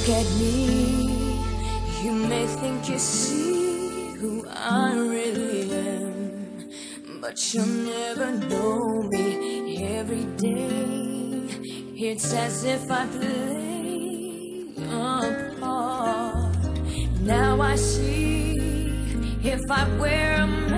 look at me, you may think you see who I really am, but you'll never know me every day. It's as if I play a part. Now I see if I wear a mask.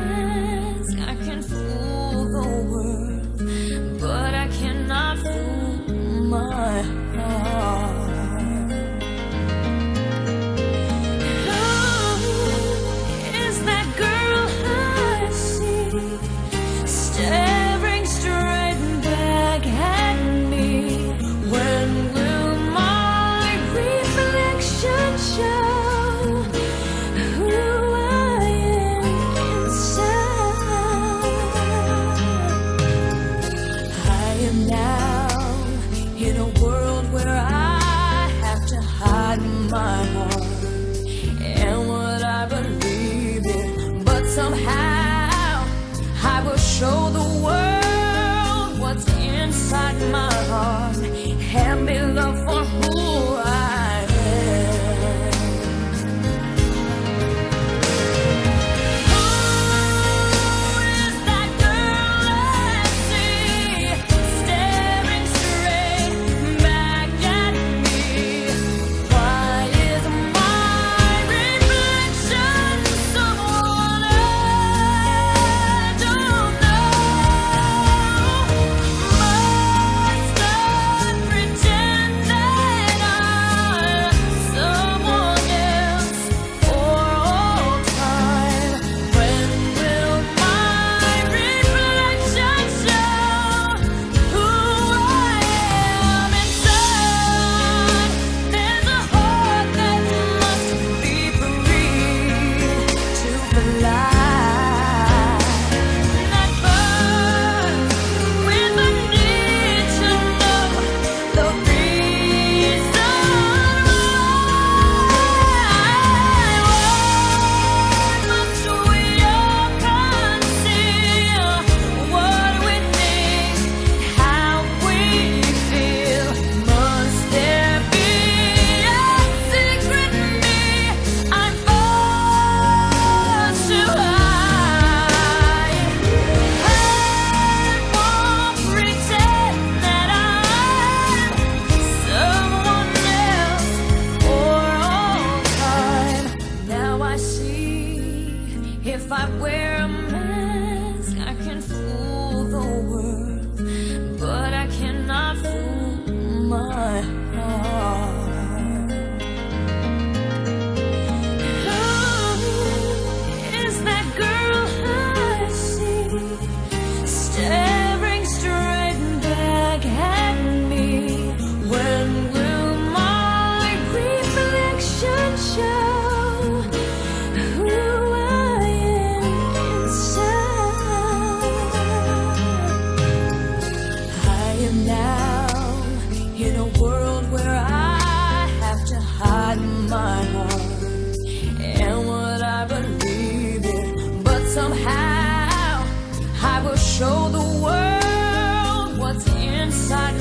on.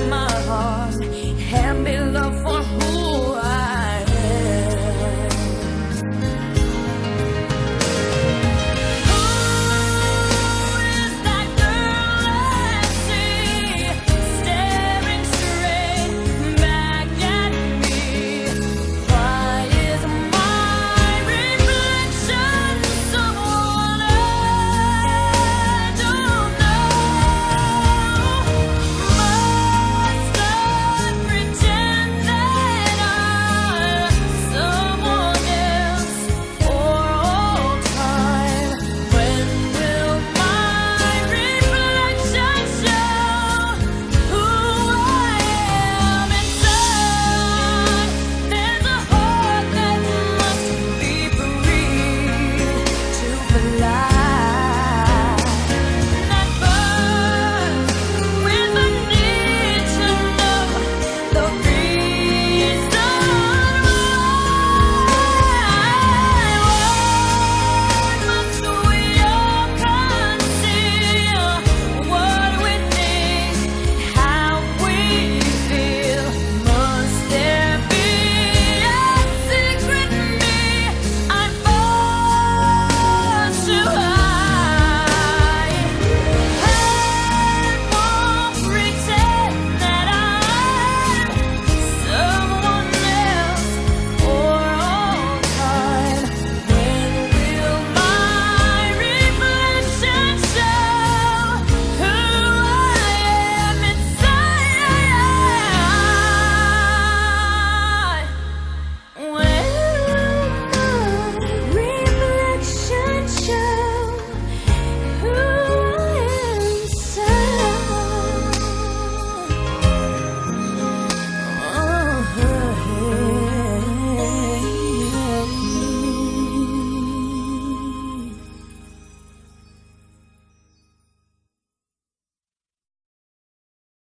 my heart.